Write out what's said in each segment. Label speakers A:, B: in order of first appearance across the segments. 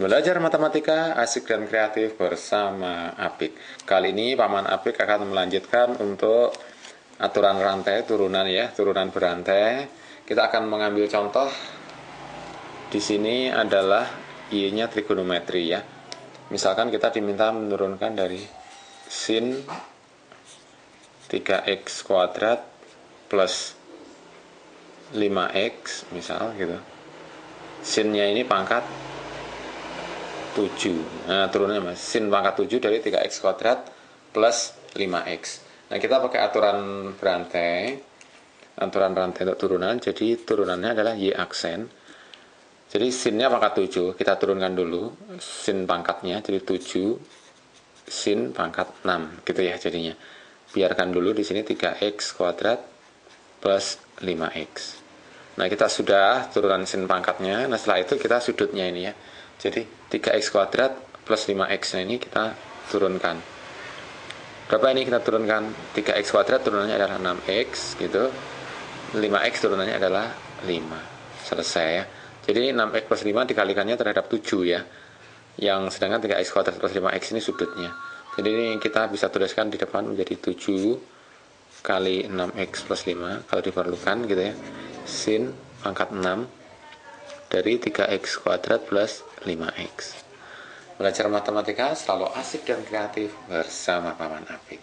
A: Belajar matematika asik dan kreatif bersama Apik. Kali ini Paman Apik akan melanjutkan untuk aturan rantai turunan ya, turunan berantai. Kita akan mengambil contoh di sini adalah Y-nya trigonometri ya. Misalkan kita diminta menurunkan dari sin 3x kuadrat plus 5x misal gitu. Sinnya ini pangkat 7 nah turunnya mas sin pangkat 7 dari 3x kuadrat plus 5x nah kita pakai aturan berantai aturan rantai untuk turunan. Jadi turunannya adalah y aksen. Jadi sinnya pangkat 7 kita turunkan dulu sin pangkatnya. Jadi 7 sin pangkat 6 gitu ya jadinya. Biarkan dulu di sini 3x kuadrat plus 5x nah kita sudah turunan sin pangkatnya. Nah setelah itu kita sudutnya ini ya jadi 3x kuadrat plus 5x ini kita turunkan. Berapa ini kita turunkan? 3x kuadrat turunannya adalah 6x gitu. 5x turunannya adalah 5. Selesai ya. Jadi 6x plus 5 dikalikannya terhadap 7 ya. Yang sedangkan 3x kuadrat plus 5x ini sudutnya. Jadi ini kita bisa tuliskan di depan menjadi 7 kali 6x plus 5 kalau diperlukan gitu ya. Sin pangkat 6 dari 3x kuadrat plus 5x. Belajar matematika selalu asik dan kreatif bersama Paman Apik.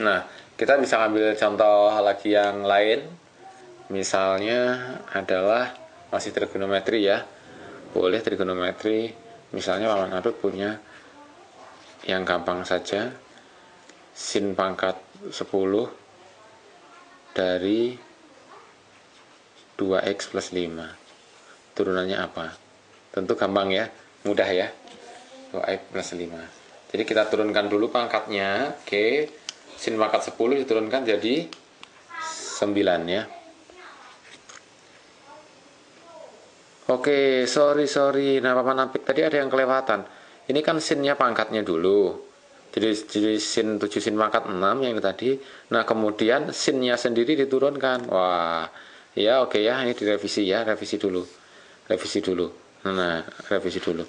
A: Nah, kita bisa ambil contoh lagi yang lain. Misalnya adalah masih trigonometri ya. Boleh trigonometri, misalnya Paman Apik punya yang gampang saja sin pangkat 10 dari 2x plus 5 turunannya apa tentu gampang ya mudah ya 2x plus 5 jadi kita turunkan dulu pangkatnya oke sin pangkat 10 diturunkan jadi 9 ya Oke, sorry sorry. Nah, Papan Apik tadi ada yang kelewatan. Ini kan sinnya pangkatnya dulu. Jadi, jadi sin 7 sin pangkat 6 yang tadi. Nah, kemudian sinnya sendiri diturunkan. Wah, ya oke ya, ini direvisi ya, revisi dulu revisi dulu. Nah revisi dulu.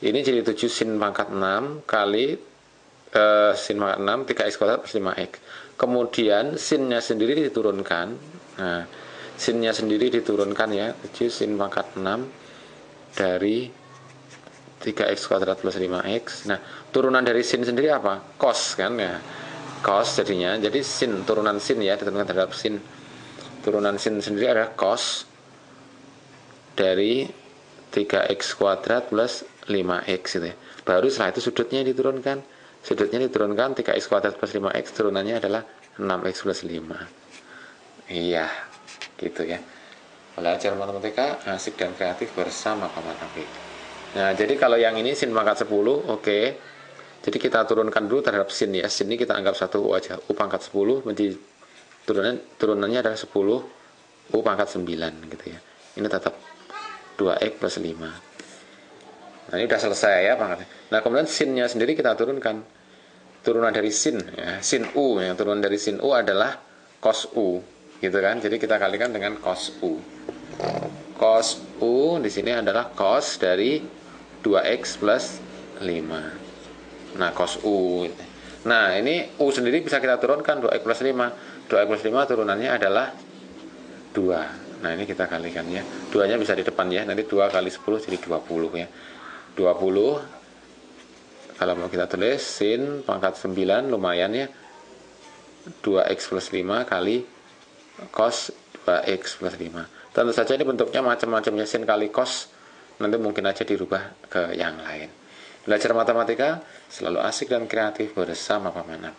A: Ini jadi 7 sin pangkat 6 kali uh, sin pangkat 6 3x kuadrat plus 5x kemudian sinnya sendiri diturunkan. Nah sinnya sendiri diturunkan ya. 7 sin pangkat 6 dari 3x kuadrat plus 5x nah turunan dari sin sendiri apa? Cos kan? Ya. Cos jadinya. Jadi sin turunan sin ya diturunkan terhadap sin. Turunan sin sendiri adalah cos dari 3x kuadrat plus 5x gitu ya. Baru setelah itu sudutnya diturunkan. Sudutnya diturunkan 3x kuadrat plus 5x turunannya adalah 6x plus 5. Iya, gitu ya. Belajar matematika asik dan kreatif bersama Paman Nabi. Nah, jadi kalau yang ini sin pangkat 10, oke. Okay. Jadi kita turunkan dulu terhadap sin ya. Sin ini kita anggap satu U aja. U pangkat 10 menjadi turunan turunannya adalah 10 U pangkat 9 gitu ya. Ini tetap 2x plus 5 nah ini udah selesai ya Pak nah kemudian sinnya sendiri kita turunkan. Turunan dari sin ya sin u yang turunan dari sin u adalah cos u gitu kan? Jadi kita kalikan dengan cos u. Cos u di sini adalah cos dari 2x plus 5 nah cos u. Nah ini u sendiri bisa kita turunkan 2x plus 5 2x plus 5 turunannya adalah 2 Nah ini kita kalikan ya. Duanya bisa di depan ya. Nanti 2 kali 10 jadi 20 ya. 20 kalau mau kita tulis sin pangkat 9 lumayan ya. 2x plus 5 kali cos 2x plus 5. Tentu saja ini bentuknya macam-macam ya sin kali cos. Nanti mungkin aja dirubah ke yang lain. Belajar matematika selalu asik dan kreatif bersama Paman Nabi.